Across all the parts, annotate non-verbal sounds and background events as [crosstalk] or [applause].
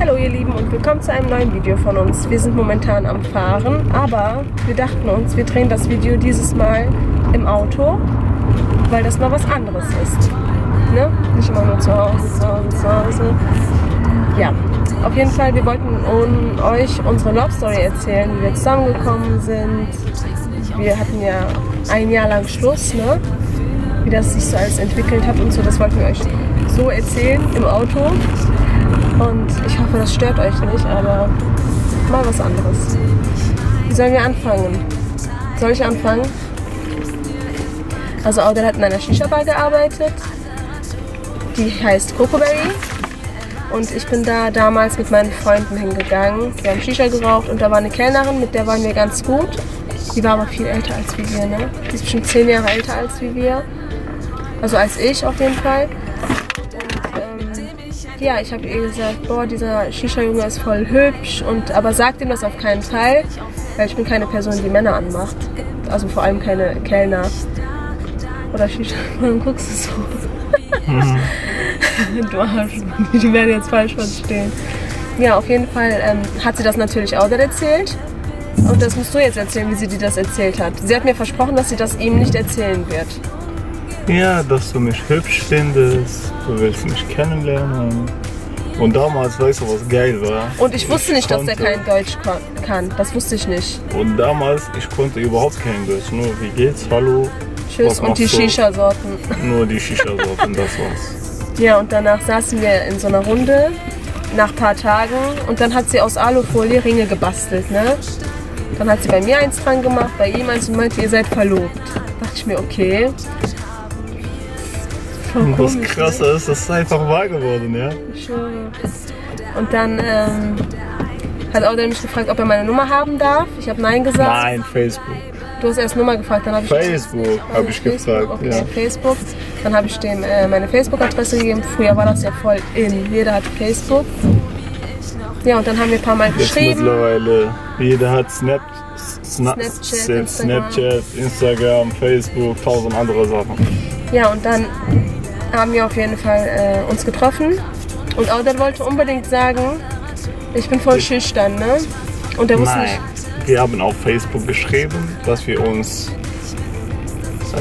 Hallo ihr Lieben und willkommen zu einem neuen Video von uns. Wir sind momentan am Fahren, aber wir dachten uns, wir drehen das Video dieses Mal im Auto, weil das mal was anderes ist. Ne? Nicht immer nur zu Hause, zu Hause, zu Hause. Ja, auf jeden Fall, wir wollten euch unsere Love Story erzählen, wie wir zusammengekommen sind. Wir hatten ja ein Jahr lang Schluss, ne? wie das sich so alles entwickelt hat und so. Das wollten wir euch so erzählen im Auto. Und ich hoffe, das stört euch nicht, aber mal was anderes. Wie sollen wir anfangen? Soll ich anfangen? Also Audrey hat in einer Shisha-Bar gearbeitet. Die heißt Cocoberry. Und ich bin da damals mit meinen Freunden hingegangen. Wir haben Shisha geraucht und da war eine Kellnerin, mit der waren wir ganz gut. Die war aber viel älter als wir, ne? Die ist bestimmt zehn Jahre älter als wir. Also als ich auf jeden Fall. Ja, ich habe ihr gesagt, boah, dieser Shisha-Junge ist voll hübsch. Und, aber sagt ihm das auf keinen Fall, weil ich bin keine Person, die Männer anmacht. Also vor allem keine Kellner. Oder Shisha. [laughs] Warum guckst du so? Mhm. [laughs] du Arsch. Die werden jetzt falsch verstehen. Ja, auf jeden Fall ähm, hat sie das natürlich auch dann erzählt. Und das musst du jetzt erzählen, wie sie dir das erzählt hat. Sie hat mir versprochen, dass sie das ihm nicht erzählen wird. Ja, dass du mich hübsch findest, du willst mich kennenlernen. Und damals, weißt du, was geil war? Und ich wusste ich nicht, dass er kein Deutsch kann. Das wusste ich nicht. Und damals, ich konnte überhaupt kein Deutsch. Nur, wie geht's? Hallo? Tschüss und die Shisha-Sorten. Nur die Shisha-Sorten, das war's. [laughs] Ja, und danach saßen wir in so einer Runde nach ein paar Tagen und dann hat sie aus Alufolie Ringe gebastelt, ne? Dann hat sie bei mir eins dran gemacht, bei ihm eins und meinte, ihr seid verlobt. Da dachte ich mir, okay. [laughs] Und was ne? krasser ist, das ist einfach wahr geworden, ja? Und dann ähm, hat Audrey mich gefragt, ob er meine Nummer haben darf. Ich habe Nein gesagt. Nein, Facebook. Du hast erst Nummer gefragt, dann habe ich... Facebook habe ich gefragt, okay, ja. Facebook. Dann habe ich dem äh, meine Facebook-Adresse gegeben. Früher war das ja voll in. Jeder hat Facebook. Ja, und dann haben wir ein paar Mal geschrieben. mittlerweile, jeder hat Snap, Sna Snapchat, Instagram. Snapchat, Instagram, Facebook, tausend andere Sachen. Ja, und dann haben wir auf jeden Fall äh, uns getroffen. Und Audrey wollte unbedingt sagen, ich bin voll schüchtern, ne? Und er wusste Nein. nicht. Wir haben auf Facebook geschrieben, dass wir uns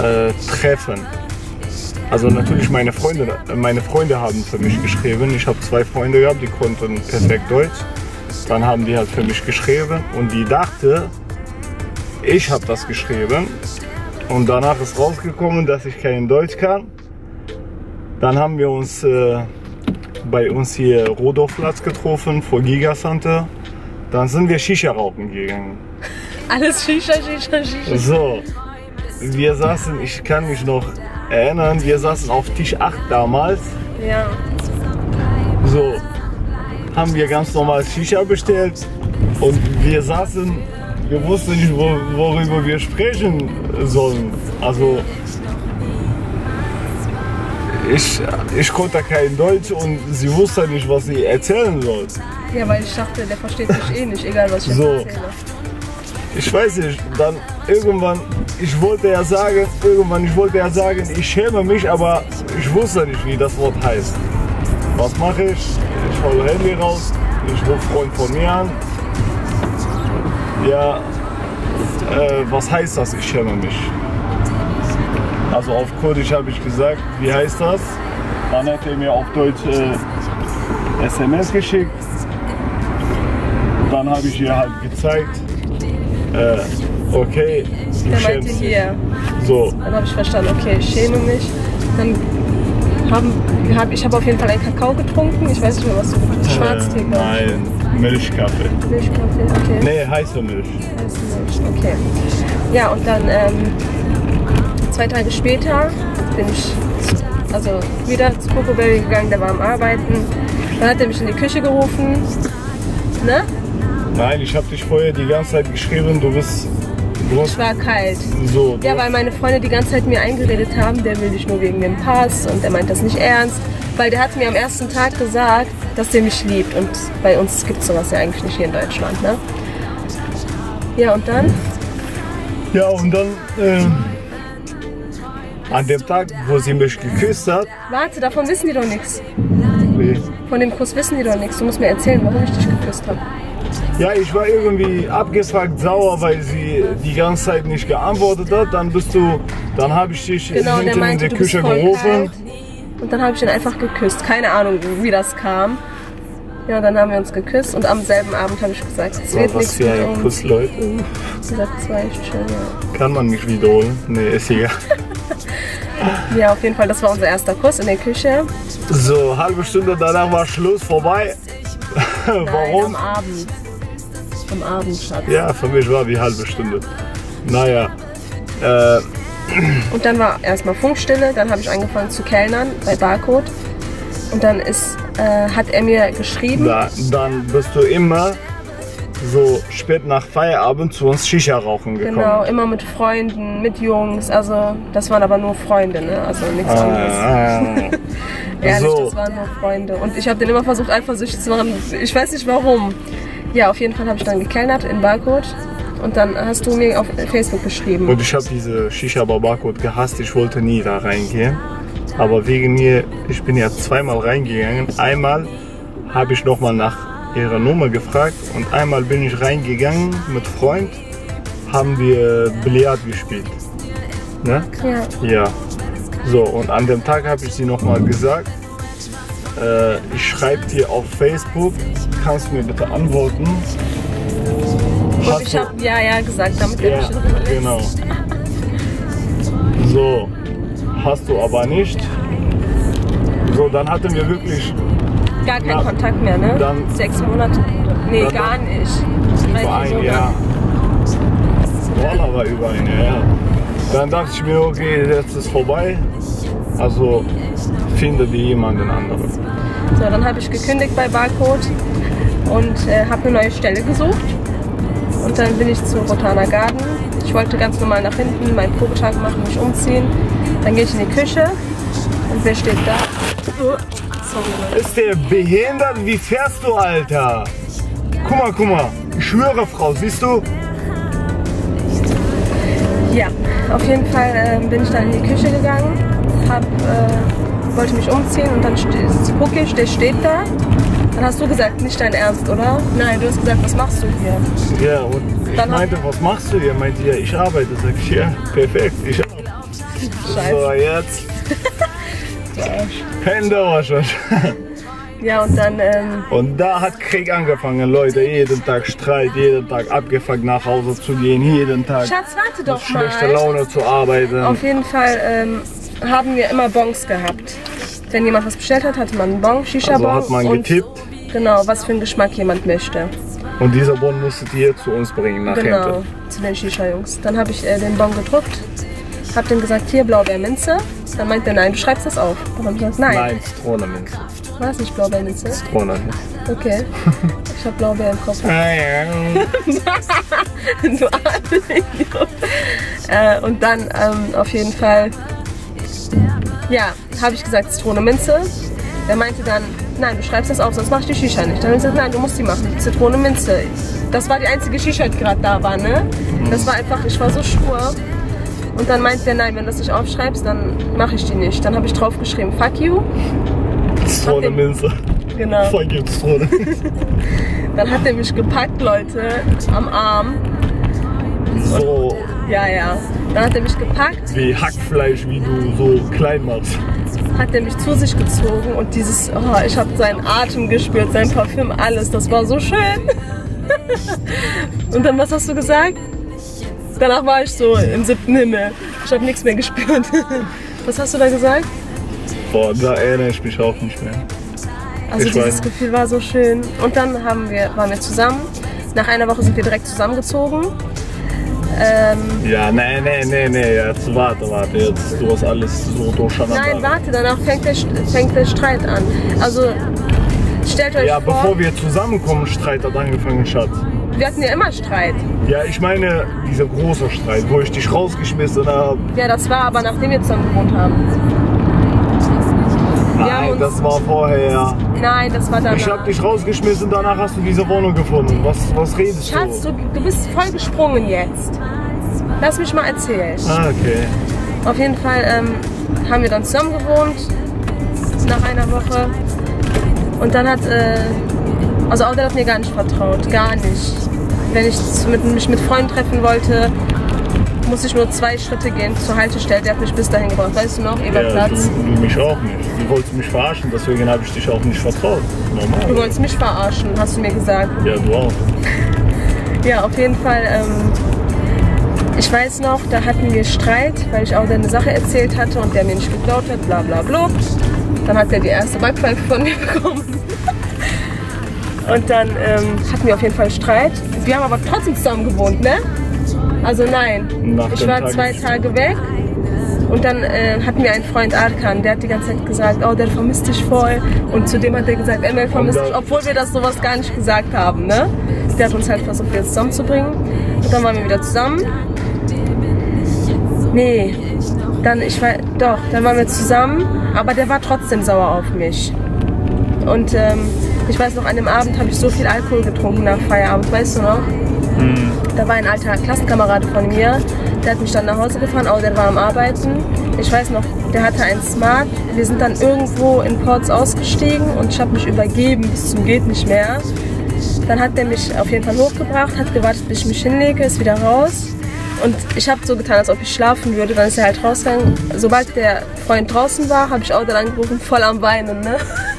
äh, treffen. Also natürlich meine Freunde, meine Freunde haben für mich geschrieben. Ich habe zwei Freunde gehabt, die konnten perfekt Deutsch. Dann haben die halt für mich geschrieben und die dachte, ich habe das geschrieben. Und danach ist rausgekommen, dass ich kein Deutsch kann. Dann haben wir uns äh, bei uns hier Rodolfplatz getroffen, vor Gigacenter. Dann sind wir Shisha rauchen gegangen. [laughs] Alles Shisha, Shisha, Shisha. So, wir saßen, ich kann mich noch erinnern, wir saßen auf Tisch 8 damals. Ja. So, haben wir ganz normal Shisha bestellt und wir saßen, wir wussten nicht, worüber wir sprechen sollen. Also ich, ich konnte kein Deutsch und sie wusste nicht, was sie erzählen soll. Ja, weil ich dachte, der versteht mich eh nicht, egal was ich so. erzähle. Ich weiß nicht, dann irgendwann, ich wollte ja sagen, irgendwann, ich wollte ja sagen, ich schäme mich, aber ich wusste nicht, wie das Wort heißt. Was mache ich? Ich hole Handy raus, ich rufe Freund von mir an. Ja, äh, was heißt das, ich schäme mich? Also auf Kurdisch habe ich gesagt, wie heißt das? Dann hat er mir auf Deutsch äh, SMS geschickt. Dann habe ich ihr halt gezeigt, äh, okay, du Der meinte hier. So. Dann habe ich verstanden, okay, ich schäme mich. Dann haben, hab, ich habe auf jeden Fall einen Kakao getrunken. Ich weiß nicht mehr, was du getrunken hast. Schwarztee, äh, Nein, Milchkaffee. Milchkaffee, okay. Nee, heiße Milch. Heiße Milch, okay. Ja, und dann ähm, zwei Tage später bin ich also wieder zu Coco Berry gegangen, der war am Arbeiten. Dann hat er mich in die Küche gerufen. Ne? Nein, ich habe dich vorher die ganze Zeit geschrieben, du bist. Ich war kalt. So, ja, weil meine Freunde die ganze Zeit mir eingeredet haben, der will dich nur wegen dem Pass und der meint das nicht ernst. Weil der hat mir am ersten Tag gesagt, dass der mich liebt. Und bei uns gibt es sowas ja eigentlich nicht hier in Deutschland, ne? Ja, und dann? Ja, und dann. Ähm an dem Tag, wo sie mich geküsst hat. Warte, davon wissen die doch nichts. Wie? Von dem Kuss wissen die doch nichts. Du musst mir erzählen, warum ich dich geküsst habe. Ja, ich war irgendwie abgefuckt sauer, weil sie die ganze Zeit nicht geantwortet hat. Dann bist du, dann habe ich dich Genau, der hinten in meinte, der du bist Küche gerufen. kalt. Und dann habe ich ihn einfach geküsst. Keine Ahnung, wie das kam. Ja, dann haben wir uns geküsst und am selben Abend habe ich gesagt, es wird nichts für mit ein uns. Kuss, Leute. Gesagt, das war echt schön, ja. Kann man nicht wiederholen? Nee, ist egal. [laughs] Ja, auf jeden Fall, das war unser erster Kuss in der Küche. So, halbe Stunde danach war Schluss vorbei. Nein, [laughs] Warum? am Abend. Am Abend, Schatz. Ja, für mich war wie halbe Stunde. Naja, äh, Und dann war erstmal Funkstille, dann habe ich angefangen zu kellnern bei Barcode. Und dann ist, äh, hat er mir geschrieben, da, dann bist du immer so spät nach Feierabend zu uns Shisha rauchen gekommen. genau, immer mit Freunden, mit Jungs. Also, das waren aber nur Freunde, ne? Also nichts anderes. Ah, [laughs] Ehrlich, so. das waren nur Freunde. Und ich habe den immer versucht, eifersüchtig zu machen. Ich weiß nicht warum. Ja, auf jeden Fall habe ich dann gekellnert in Barcode. Und dann hast du mir auf Facebook geschrieben. Und ich habe diese Shisha Babakot gehasst. Ich wollte nie da reingehen. Aber wegen mir, ich bin ja zweimal reingegangen. Einmal habe ich nochmal nach ihrer Nummer gefragt und einmal bin ich reingegangen mit Freund, haben wir Billard gespielt. Ne? Ja. Ja. So, und an dem Tag habe ich sie nochmal gesagt, äh, ich schreibe dir auf Facebook, kannst du mir bitte antworten? Und ich habe ja, ja gesagt, damit ja, reden. genau. So, hast du aber nicht. So, dann hatten wir wirklich Gar keinen. Kontakt mehr, ne? Dann- Sechs Monate. Nee, Dann- gar nicht. Über ein. Jahr. Wallah war über ein Jahr, ja. Dann dachte ich mir, okay, jetzt ist vorbei. Also finde dir jemanden anderen. So, dann habe ich gekündigt bei Barcode und äh, habe eine neue Stelle gesucht. Und dann bin ich zu Rotana Garden. Ich wollte ganz normal nach hinten, meinen Probetag machen, mich umziehen. Dann gehe ich in die Küche und wer steht da? Sorry. Ist der behindert? Wie fährst du, Alter? Guck mal, guck mal. Ich schwöre, Frau, siehst du? Ja, auf jeden Fall äh, bin ich dann in die Küche gegangen, hab, äh, wollte mich umziehen und dann ste- guck ich, der steht da. Dann hast du gesagt, nicht dein Ernst, oder? Nein, du hast gesagt, was machst du hier? Ja, und ich Dann hab- meinte, was machst du hier? Meinte, ja, ich arbeite. Sag ich, ja, perfekt, ich arbeite. Scheiße. So, jetzt. Hände Ja, und dann, ähm, Und da hat Krieg angefangen, Leute. Jeden Tag Streit, jeden Tag abgefuckt nach Hause zu gehen, jeden Tag Schatz, warte doch schlechte mal. Laune zu arbeiten. Auf jeden Fall ähm, haben wir immer Bons gehabt. Wenn jemand was bestellt hat, hatte man einen Bon, Shisha-Bon. Also hat man und getippt Genau, was für einen Geschmack jemand möchte. und dieser Bon musstet ihr zu uns bringen nach Genau, hinten. zu den Shisha-Jungs. Dann habe ich äh, den Bon gedruckt, hab dem gesagt, hier Blaubeerminze. Dann meinte er, nein, du schreibst das auf. Dann habe ich gesagt, nein, Nein, Zitronenminze. war es nicht Blaubeerminze? Zitronenminze. Okay, [laughs] ich habe Blaubeer im Kopf. Ah, ja. [laughs] du äh, Und dann ähm, auf jeden Fall, ja, habe ich gesagt Zitrone Minze. Der meinte dann, nein, du schreibst das auf, sonst mach ich die Shisha nicht. Dann habe ich gesagt, nein, du musst die machen, die Zitrone Minze. Das war die einzige Shisha, die gerade da war, ne? Das war einfach, ich war so stur. Und dann meinte der, nein, wenn du das nicht aufschreibst, dann mache ich die nicht. Dann habe ich draufgeschrieben, fuck you. Zitronenminze. Genau. Fuck you, Zitronenminze. [laughs] Dann hat er mich gepackt, Leute, am Arm. So Ja, ja. Dann hat er mich gepackt wie Hackfleisch, wie du so klein machst. hat er mich zu sich gezogen und dieses, oh, ich habe seinen Atem gespürt, sein Parfüm, alles, das war so schön. [laughs] und dann, was hast du gesagt? Danach war ich so im siebten Himmel. Ich habe nichts mehr gespürt. [laughs] was hast du da gesagt? Boah, da erinnere ich mich auch nicht mehr. Also Ich dieses weiß. Gefühl war so schön. Und dann haben wir, waren wir zusammen. Nach einer Woche sind wir direkt zusammengezogen. Ähm, Ja, nee, nee, nee, nee, jetzt warte, warte, jetzt du hast alles so durcheinander. nein, warte, danach fängt der, fängt der Streit an. Also stellt euch Ja, vor, bevor wir zusammenkommen, Streit hat angefangen, Schatz. Wir hatten ja immer Streit. Ja, ich meine, dieser große Streit, wo ich dich rausgeschmissen habe. Ja, das war aber nachdem wir zusammen gewohnt haben. Nein, das war vorher. Nein, das war danach. Ich habe dich rausgeschmissen, danach hast du diese Wohnung gefunden. Was, was redest Schatz, du? du, du bist voll gesprungen jetzt. Lass mich mal erzählen. Ah, okay. Auf jeden Fall ähm, haben wir dann zusammen gewohnt. Nach einer Woche. Und dann hat, äh, also Audel hat mir gar nicht vertraut, gar nicht. Wenn ich mich mit Freunden treffen wollte, musste ich nur zwei Schritte gehen zur Haltestelle. Der hat mich bis dahin gebracht. Weißt du noch, Ja, Eberplatz? du, du mich auch nicht. Du wolltest mich verarschen, deswegen habe ich dich auch nicht vertraut. Du Normal. wolltest mich verarschen, hast du mir gesagt. Ja, du auch. [laughs] Ja, auf jeden Fall. Ähm, ich weiß noch, da hatten wir Streit, weil ich auch eine Sache erzählt hatte und der mir nicht geglaubt hat, bla bla bla. Dann hat er die erste Backpfeife von mir [laughs] bekommen. Und dann ähm, hatten wir auf jeden Fall Streit. Wir haben aber trotzdem zusammen gewohnt, ne? Also nein. Nach ich war Tag zwei Tage weg. Und dann äh, hatten wir einen Freund Arkan, der hat die ganze Zeit gesagt, oh, der vermisst dich voll. Und zudem hat er gesagt, Emel vermisst dich, obwohl wir das sowas gar nicht gesagt haben, ne? Der hat uns halt versucht, wieder zusammenzubringen. Und dann waren wir wieder zusammen. Nee, dann, ich war, doch, dann waren wir zusammen, aber der war trotzdem sauer auf mich. Und ähm, ich weiß noch, an dem Abend habe ich so viel Alkohol getrunken nach Feierabend, weißt du noch? Da war ein alter Klassenkamerad von mir, der hat mich dann nach Hause gefahren, aber der war am Arbeiten. Ich weiß noch, der hatte einen Smart. Wir sind dann irgendwo in Ports ausgestiegen und ich habe mich übergeben bis zum geht nicht mehr. Dann hat der mich auf jeden Fall hochgebracht, hat gewartet, bis ich mich hinlege, ist wieder raus. Und ich habe so getan, als ob ich schlafen würde. Dann ist er halt rausgegangen. Sobald der Freund draußen war, habe ich auch dann angerufen, voll am Weinen. Ne? [laughs]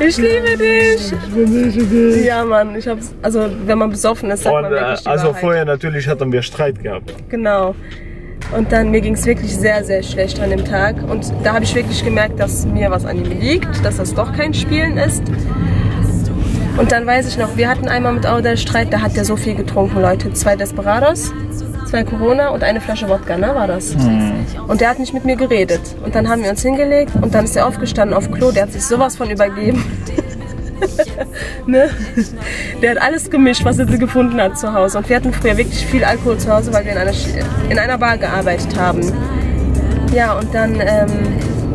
Ich liebe dich. Ja, Mann, ich hab's, also wenn man besoffen ist, sagt Und, man äh, wirklich die also Wahrheit. vorher natürlich hatten wir Streit gehabt. Genau. Und dann mir ging es wirklich sehr, sehr schlecht an dem Tag. Und da habe ich wirklich gemerkt, dass mir was an ihm liegt, dass das doch kein Spielen ist. Und dann weiß ich noch, wir hatten einmal mit Auder Streit, da hat der so viel getrunken, Leute. Zwei Desperados, zwei Corona und eine Flasche Wodka, ne, war das. Und der hat nicht mit mir geredet. Und dann haben wir uns hingelegt und dann ist er aufgestanden auf Klo, der hat sich sowas von übergeben. [laughs] ne? Der hat alles gemischt, was er gefunden hat zu Hause. Und wir hatten früher wirklich viel Alkohol zu Hause, weil wir in einer, in einer Bar gearbeitet haben. Ja, und dann ähm,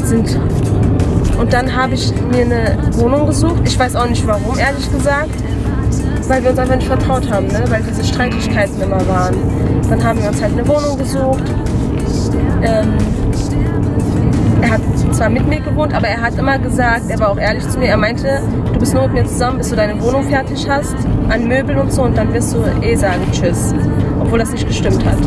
sind. Und dann habe ich mir eine Wohnung gesucht. Ich weiß auch nicht warum, ehrlich gesagt. Weil wir uns einfach nicht vertraut haben, ne? weil diese Streitigkeiten immer waren. Dann haben wir uns halt eine Wohnung gesucht. Ähm, er hat zwar mit mir gewohnt, aber er hat immer gesagt, er war auch ehrlich zu mir, er meinte, du bist nur mit mir zusammen, bis du deine Wohnung fertig hast, an Möbeln und so, und dann wirst du eh sagen Tschüss. Obwohl das nicht gestimmt hat.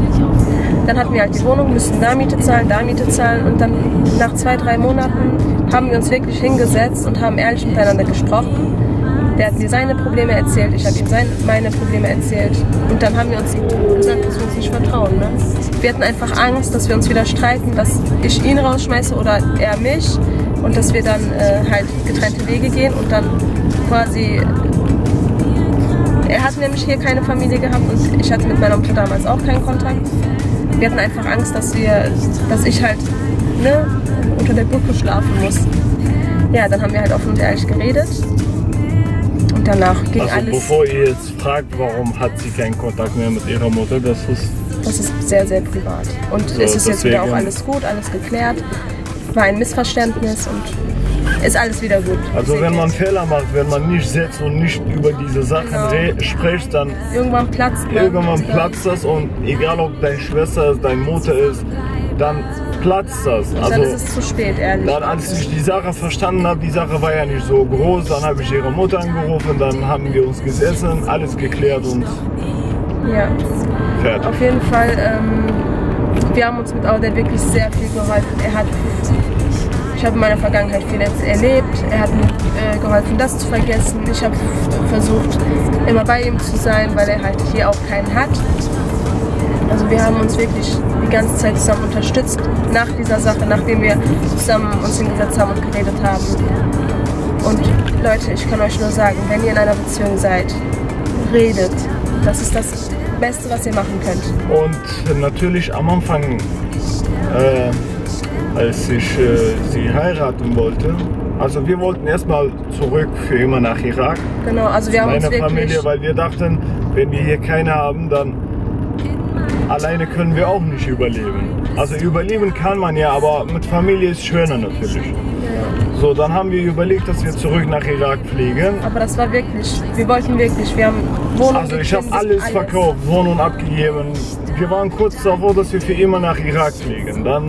Dann hatten wir halt die Wohnung, müssten da Miete zahlen, da Miete zahlen und dann nach zwei, drei Monaten haben wir uns wirklich hingesetzt und haben ehrlich miteinander gesprochen. Der hat mir seine Probleme erzählt, ich habe ihm seine, meine Probleme erzählt. Und dann haben wir uns gesagt, dass wir uns nicht vertrauen. Ne? Wir hatten einfach Angst, dass wir uns wieder streiten, dass ich ihn rausschmeiße oder er mich. Und dass wir dann äh, halt getrennte Wege gehen und dann quasi. Er hat nämlich hier keine Familie gehabt und ich hatte mit meiner Mutter damals auch keinen Kontakt. Wir hatten einfach Angst, dass wir, dass ich halt ne, unter der Brücke schlafen muss. Ja, dann haben wir halt offen und ehrlich geredet. Danach ging Also alles. bevor ihr jetzt fragt, warum hat sie keinen Kontakt mehr mit ihrer Mutter, das ist Das ist sehr, sehr privat. Und So, es ist jetzt wieder auch alles gut, alles geklärt. War ein Missverständnis und ist alles wieder gut. Also wenn man Fehler macht, wenn man nicht setzt und nicht über diese Sachen Genau. spricht, dann Irgendwann platzt man. irgendwann platzt das und egal ob deine Schwester ist, deine Mutter ist, dann platzt das. Dann ist Also es zu spät, ehrlich. dann als ich die Sache verstanden habe, die Sache war ja nicht so groß, dann habe ich ihre Mutter angerufen, dann haben wir uns gesessen, alles geklärt und Ja, fertig. auf jeden Fall. Ähm, wir haben uns mit Auder wirklich sehr viel geholfen. Er hat, ich habe in meiner Vergangenheit viel erlebt. Er hat mir äh, geholfen, das zu vergessen. Ich habe versucht, immer bei ihm zu sein, weil er halt hier auch keinen hat. Also wir haben uns wirklich die ganze Zeit zusammen unterstützt nach dieser Sache, nachdem wir zusammen uns hingesetzt haben und geredet haben. Und Leute, ich kann euch nur sagen, wenn ihr in einer Beziehung seid, redet. Das ist das Beste, was ihr machen könnt. Und natürlich am Anfang, äh, als ich äh, sie heiraten wollte, also wir wollten erstmal zurück für immer nach Irak, Genau, also wir haben uns meine wirklich... Familie, weil wir dachten, wenn wir hier keine haben, dann alleine können wir auch nicht überleben. Also überleben kann man ja, aber mit Familie ist schöner natürlich. So, dann haben wir überlegt, dass wir zurück nach Irak fliegen. Aber das war wirklich, wir wollten wirklich, wir haben Wohnung Also ich habe gekündigt, alles verkauft, Wohnung abgegeben. Wir waren kurz davor, dass wir für immer nach Irak fliegen. Dann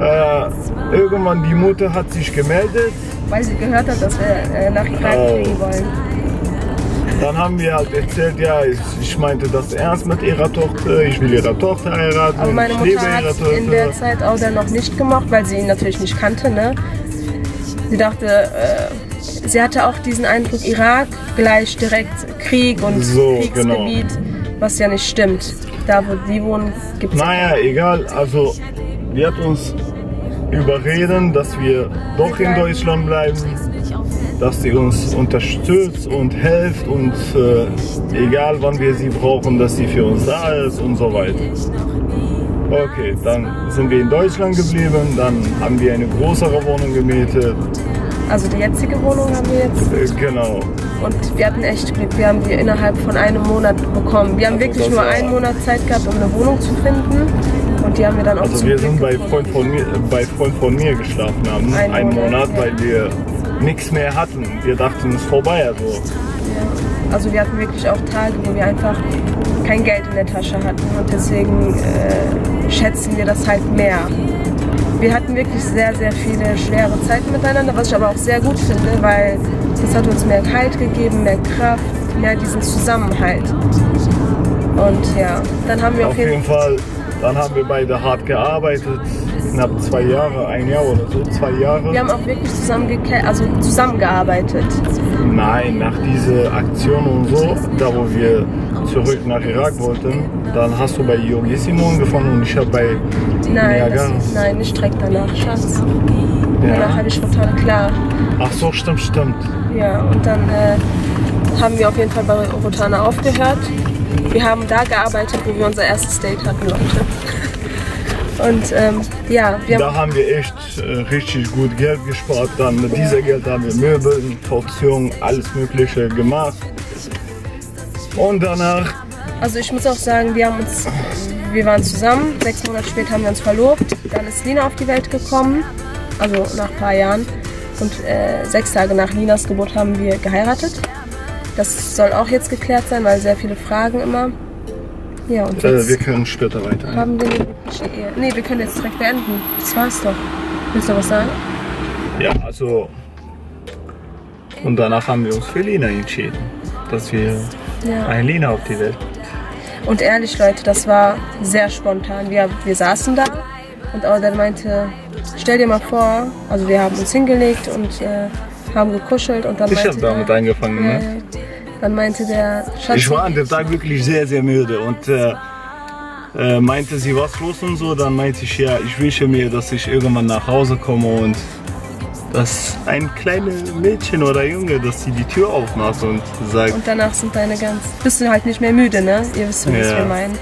äh, irgendwann die Mutter hat sich gemeldet weil sie gehört hat, dass wir äh, nach Irak Oh. fliegen wollen. Dann haben wir halt erzählt, ja, ich, ich meinte das ernst mit ihrer Tochter, ich will ihre Tochter heiraten, Aber meine Mutter hat in der. Zeit auch dann noch nicht gemocht, weil sie ihn natürlich nicht kannte. Ne? Sie dachte, äh, sie hatte auch diesen Eindruck, Irak gleich direkt Krieg und So, Kriegsgebiet, was ja nicht stimmt. Da, wo die wohnen, gibt es Naja, egal, also die hat uns überreden, dass wir doch in Deutschland bleiben, dass sie uns unterstützt und hilft und äh, egal wann wir sie brauchen, dass sie für uns da ist und so weiter. Okay, dann sind wir in Deutschland geblieben, dann haben wir eine größere Wohnung gemietet, Also die jetzige Wohnung haben wir jetzt. äh, genau. Und wir hatten echt Glück. Wir haben die innerhalb von einem Monat bekommen. Wir haben Also wirklich nur einen Monat Zeit gehabt, um eine Wohnung zu finden. Und die haben wir dann auch Also wir Glück sind bei. Freund von mir, bei Freund von mir geschlafen haben, Einen einen Monat, Monat, ja. weil wir nichts mehr hatten. Wir dachten, es ist vorbei. Also. Also wir hatten wirklich auch Tage, wo wir einfach kein Geld in der Tasche hatten und deswegen äh, schätzen wir das halt mehr. Wir hatten wirklich sehr, sehr viele schwere Zeiten miteinander, was ich aber auch sehr gut finde, weil das hat uns mehr Halt gegeben, mehr Kraft, mehr diesen Zusammenhalt. Und ja, dann haben wir auf, Auf jeden Fall, dann haben wir beide hart gearbeitet, knapp zwei Jahre, ein Jahr oder so, zwei Jahre. wir haben auch wirklich zusammen also zusammengearbeitet. Nein, nach dieser Aktion und so, da wo wir zurück nach Irak wollten, dann hast du bei Yogi Simon angefangen und ich habe bei Nein, Niaga. das, nein, nicht direkt danach, Schatz. Danach Ja. habe ich Rotan klar. Ach so, stimmt, stimmt. Ja, und dann äh, haben wir auf jeden Fall bei Rotana aufgehört. Wir haben da gearbeitet, wo wir unser erstes Date hatten, Leute. Und ähm, ja, wir Da haben wir echt äh, richtig gut Geld gespart. Dann mit diesem Geld haben wir Möbel, Kaution, alles Mögliche gemacht. Und danach, also ich muss auch sagen, wir haben uns, wir waren zusammen, sechs Monate später haben wir uns verlobt. Dann ist Lina auf die Welt gekommen, also nach ein paar Jahren. Und äh, sechs Tage nach Linas Geburt haben wir geheiratet. Das soll auch jetzt geklärt sein, weil sehr viele Fragen immer. Ja, und äh, jetzt wir können später weiter. haben wir eine glückliche Ehe. Nee, wir können jetzt direkt beenden. Das war's doch. Willst du was sagen? Ja, also. Und danach haben wir uns für Lina entschieden, dass wir Ja. eine Lina auf die Welt. Und ehrlich, Leute, das war sehr spontan. Wir, wir saßen da und Audel meinte, stell dir mal vor, also wir haben uns hingelegt und äh, haben gekuschelt und dann Ich meinte habe damit angefangen, ne? Ja. Dann meinte der Schatz, Ich war an dem Tag wirklich sehr, sehr müde und äh, äh, meinte sie, was los und so. Dann meinte ich, ja, ich wünsche mir, dass ich irgendwann nach Hause komme und dass ein kleines Mädchen oder Junge, dass sie die Tür aufmacht und sagt, und danach sind deine ganz, bist du halt nicht mehr müde, ne? Ihr wisst, was Ja. wir meinen.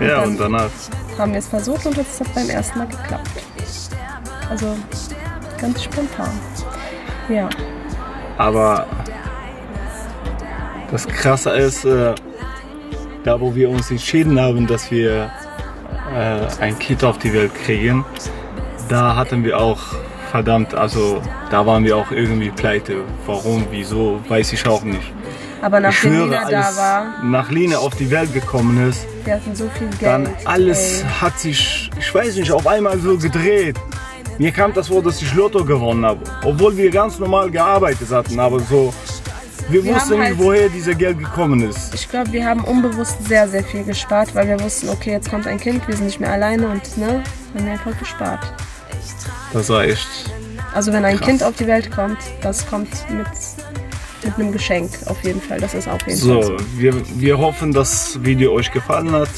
ja, dann- und danach. Haben wir es versucht und es hat beim ersten Mal geklappt. Also ganz spontan. Ja. Aber das Krasse ist, äh, da wo wir uns entschieden haben, dass wir äh, ein Kind auf die Welt kriegen, da hatten wir auch verdammt, also da waren wir auch irgendwie pleite. Warum, wieso, weiß ich auch nicht. Aber nachdem schwöre, Lina da war, nach Lina auf die Welt gekommen ist, wir hatten so viel Geld. dann alles ey. hat sich, ich weiß nicht, auf einmal so gedreht. Mir kam das vor, dass ich Lotto gewonnen habe, obwohl wir ganz normal gearbeitet hatten, aber so, wir, Wir wussten halt- woher dieser Geld gekommen ist. Ich glaube, wir haben unbewusst sehr, sehr viel gespart, weil wir wussten, okay, jetzt kommt ein Kind, wir sind nicht mehr alleine und ne, haben wir einfach gespart. Das war echt. Also wenn ein Krass. Kind auf die Welt kommt, das kommt mit, mit einem Geschenk auf jeden Fall. Das ist auf jeden Fall So, so. wir, wir hoffen, das Video euch gefallen hat.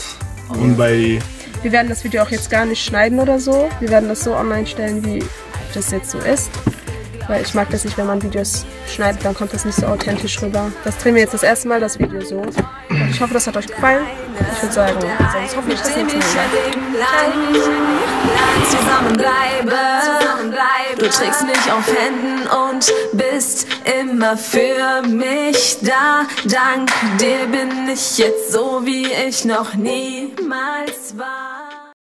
Und bei Wir werden das Video auch jetzt gar nicht schneiden oder so. Wir werden das so online stellen, wie das jetzt so ist. Weil ich mag das nicht, wenn man Videos schneidet, dann kommt das nicht so authentisch rüber. Das drehen wir jetzt das erste Mal, das Video so. Und ich hoffe, das hat euch gefallen. Ich würde sagen, sonst hoffe ich das dem nächste ich Mal. ein Leben lang, lang zusammenbleibe. Du trägst mich auf Händen und bist immer für mich da. Dank dir bin ich jetzt so, wie ich noch niemals war.